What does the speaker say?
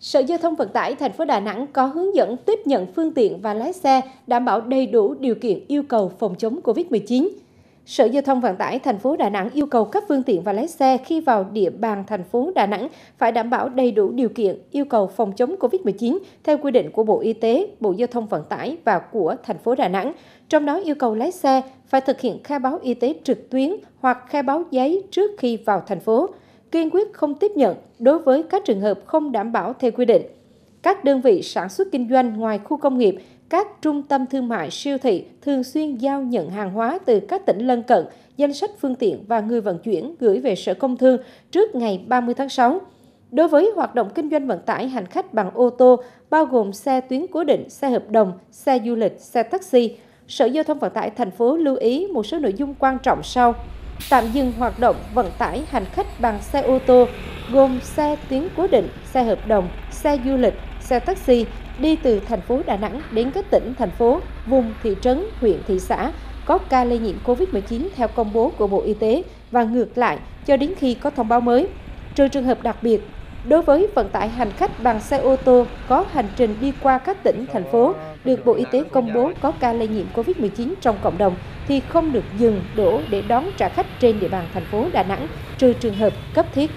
Sở Giao thông Vận tải thành phố Đà Nẵng có hướng dẫn tiếp nhận phương tiện và lái xe đảm bảo đầy đủ điều kiện yêu cầu phòng chống Covid-19. Sở Giao thông Vận tải thành phố Đà Nẵng yêu cầu các phương tiện và lái xe khi vào địa bàn thành phố Đà Nẵng phải đảm bảo đầy đủ điều kiện yêu cầu phòng chống Covid-19 theo quy định của Bộ Y tế, Bộ Giao thông Vận tải và của thành phố Đà Nẵng. Trong đó yêu cầu lái xe phải thực hiện khai báo y tế trực tuyến hoặc khai báo giấy trước khi vào thành phố kiên quyết không tiếp nhận đối với các trường hợp không đảm bảo theo quy định. Các đơn vị sản xuất kinh doanh ngoài khu công nghiệp, các trung tâm thương mại siêu thị thường xuyên giao nhận hàng hóa từ các tỉnh lân cận, danh sách phương tiện và người vận chuyển gửi về Sở Công Thương trước ngày 30 tháng 6. Đối với hoạt động kinh doanh vận tải hành khách bằng ô tô, bao gồm xe tuyến cố định, xe hợp đồng, xe du lịch, xe taxi, Sở Giao thông Vận tải thành phố lưu ý một số nội dung quan trọng sau tạm dừng hoạt động vận tải hành khách bằng xe ô tô gồm xe tuyến cố định, xe hợp đồng, xe du lịch, xe taxi đi từ thành phố Đà Nẵng đến các tỉnh, thành phố, vùng, thị trấn, huyện, thị xã có ca lây nhiễm COVID-19 theo công bố của Bộ Y tế và ngược lại cho đến khi có thông báo mới. Trừ trường hợp đặc biệt, đối với vận tải hành khách bằng xe ô tô có hành trình đi qua các tỉnh, thành phố được Bộ Y tế công bố có ca lây nhiễm COVID-19 trong cộng đồng thì không được dừng đổ để đón trả khách trên địa bàn thành phố Đà Nẵng, trừ trường hợp cấp thiết.